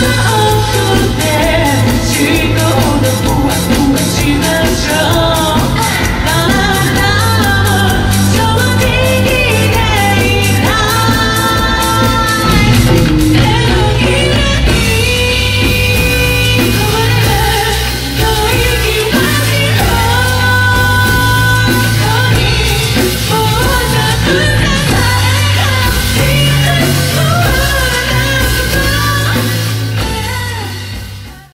Oh.